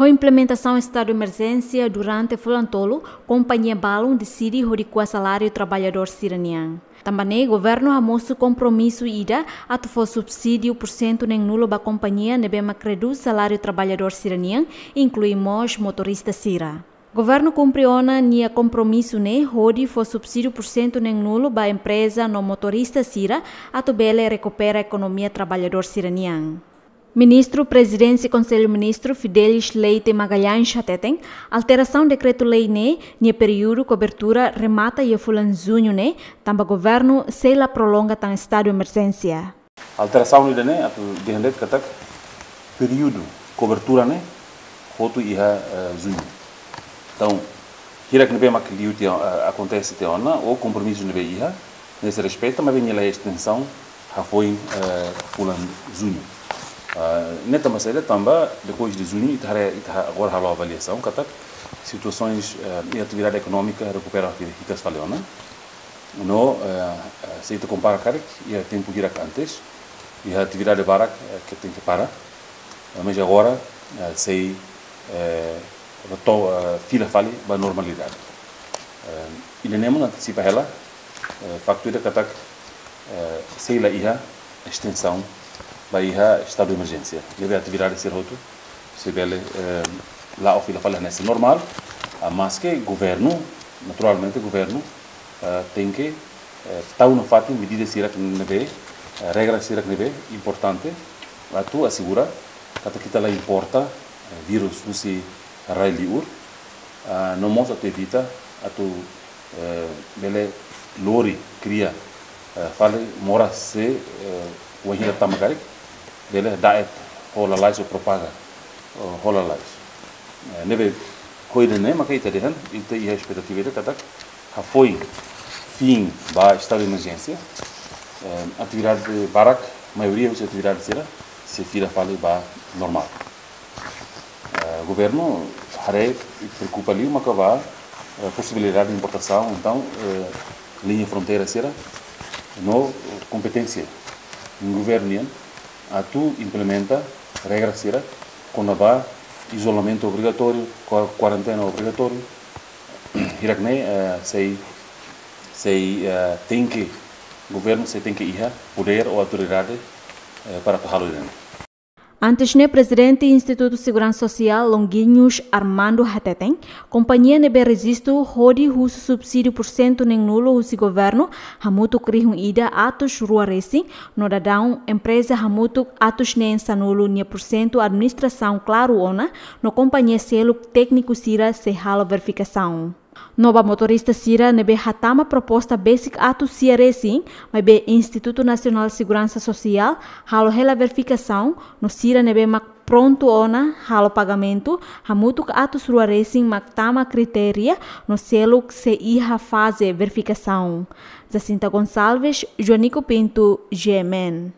A implementação do estado de emergência durante Fulantolo, companhia Balon decide recuar salário trabalhador siraniano. Também o governo ha compromisso ida a for subsídio por cento nem nulo companhia nebe macredu salário trabalhador siranian, incluímos motorista sira. Governo cumpriona nia compromisso ne hodi for subsídio por cento nem nulo ba empresa no motorista sira a bele recupera a economia trabalhador siranian. Ministro, Presidente e Conselho Ministro Fidelis Leite Magalhães Chateten, alteração decreto-lei ne, ne período cobertura remata e fulan junho ne, tamba governo se la prolonga tan estado emergência. Alteração ne ne, atu dihendet katak período cobertura ne, hotu iha uh, junho. Então, hira que nebe mak liu uh, acontece te ona, o compromisso nebe iha, nesse respeito, mas vem a extensão, ha foi uh, fulan neta masalah tambah depois de junho agora halo avaliação kata situações uh, e atividade econômica recupera aqui que está no uh, se tu compara cara e a tempo que antes e a atividade barak uh, que tem que parar mas agora to uh, fila fali ba normalidade. E nem antecipa ela factura uh, sei lá ia extensão Bahia estado de emergência. Deve atividade ser outro, se bele eh, lá o fila fala nesse normal, mas que governo, naturalmente governo uh, tem que estar uh, no fato medida sira que nebe, uh, regra sira que nebe importante, a tu assegura que kita lá importa vírus usi rai liur, uh, não mostra tu evita a tu bele lori cria fale mora se uh, wahira tamagarik dele daet hola lais o propaga hola lais nebe koide ne maka ita dehan ita ia expectativa de katak ha foi fim ba estado de emergência. Atividade de barak maioria das atividades será se fira fale ba normal. Governo hare preocupa ali uma cava possibilidade de importação então linha fronteira será no competência. Um governo tu implementa regra sira quando vai isolamento obrigatório quarentena obrigatório. Hirakne uh, sei sei uh, tem que governo sei tem que ir poder ou autoridade uh, para para Antes ne presidente do Instituto Segurança Social Longuinhos Armando Hateten, companhia nebe resisto hodi husu subsídio por cento nem nulo husi governo, hamutu krihun ida atos rua racing, no dadão empresa hamutu atos nem sanulo nia por cento administração claro ona, no companhia selo técnico sira se halo verificação. Nova motorista Sira nebe hatama proposta basic atu CRC, mas be Instituto Nacional de Segurança Social, halo hela verificação, no Sira nebe mak pronto ona halo pagamento, hamutu atu surua racing mak tama criteria, no selo se iha fase verificação. Jacinta Gonçalves, Joanico Pinto, GMN.